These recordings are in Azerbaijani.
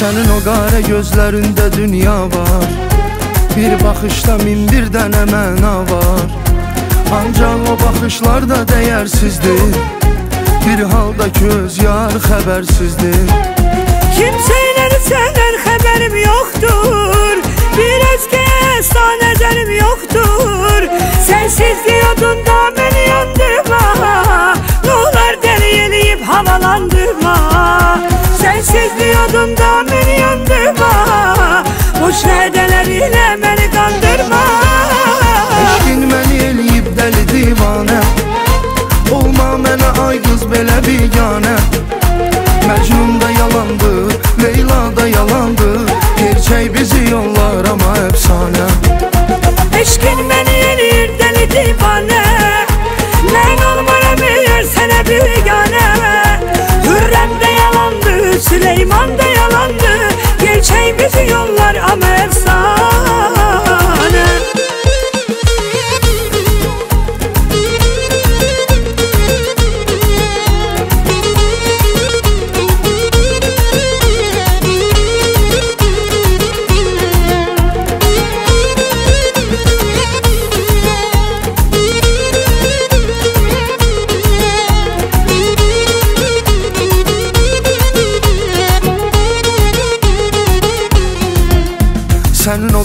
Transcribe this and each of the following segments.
Sənin o qara gözlərində dünya var. Bir baxışda min bir dənə məna var. Ancaq o baxışlar da dəyərsizdir Bir halda göz yar xəbərsizdir Boş nerdeleriyle beni kandırma. Eşkin məni eləyib dəli divanə Olma mənə ay qız belə biganə Məcnun da yalandı, Leyla da yalandı. Gerçək bizi yollar ama əfsanə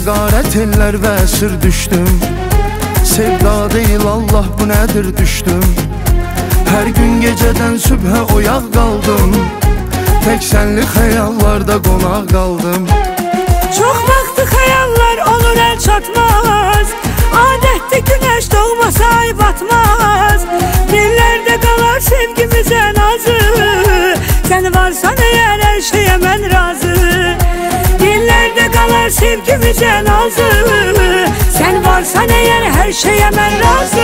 Qara tellər və əsir düşdüm Sevda deyil Allah bu nədir düşdüm Hər gün gecədən sübhə oyaq qaldım Tək sənli xəyallarda qonaq qaldım Çok vakti hayaller olur el çatmaz Sevgimize nazı Sen varsan eğer her şeye ben razı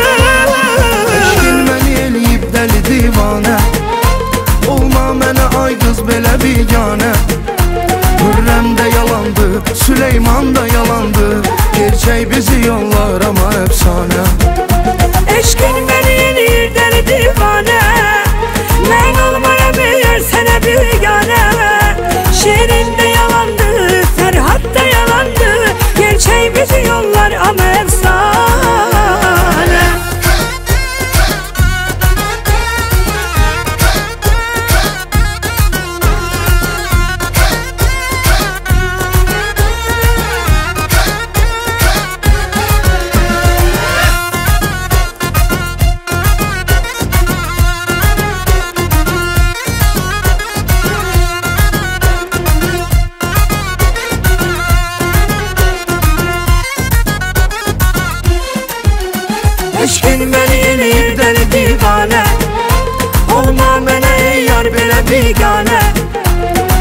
te Eşkin beni yenir deli divane Olma mene yar bile bigane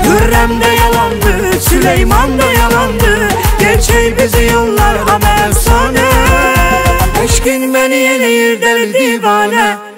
Hürrem de yalandı, Süleyman da yalandı. Gerçeği bizi yollar ama efsane Eşkin beni yenir deli divane